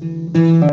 Mm-hmm.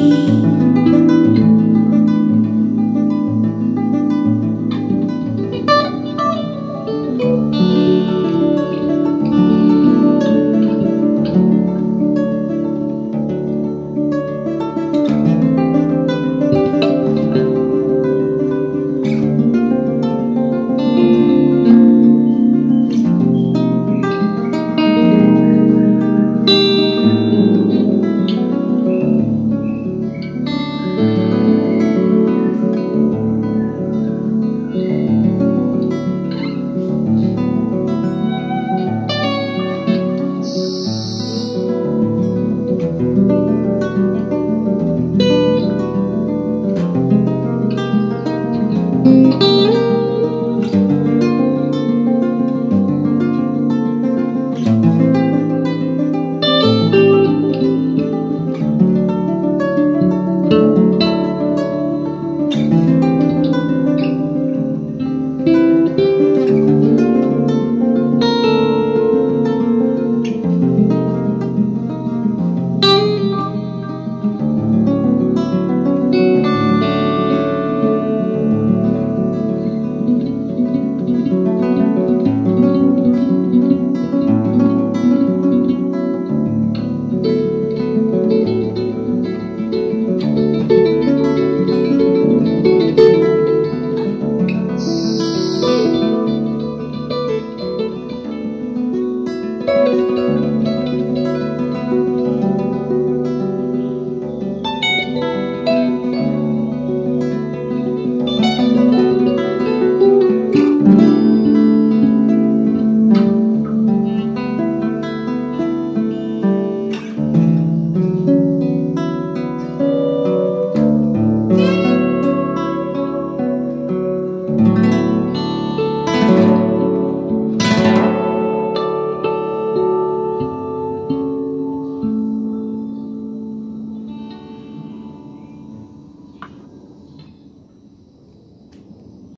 You.